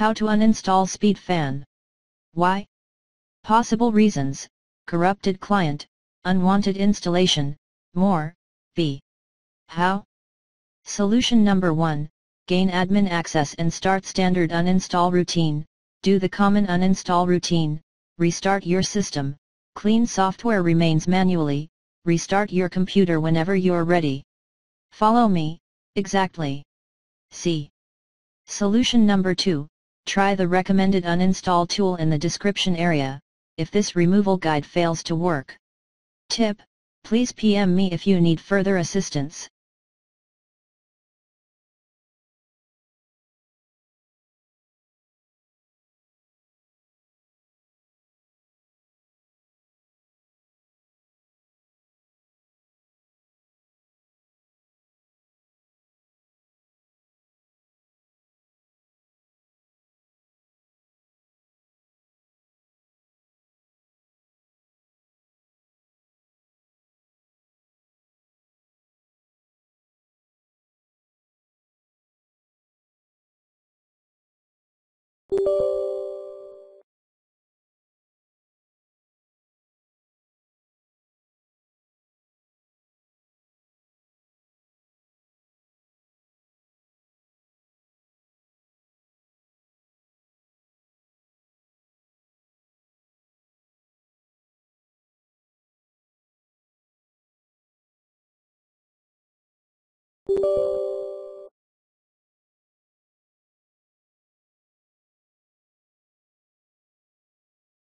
How to uninstall SpeedFan. Why? Possible reasons, corrupted client, unwanted installation, more, v. How? Solution number 1, gain admin access and start standard uninstall routine, do the common uninstall routine, restart your system, clean software remains manually, restart your computer whenever you're ready. Follow me, exactly. C. Solution number 2, try the recommended uninstall tool in the description area, if this removal guide fails to work. Tip, please PM me if you need further assistance. You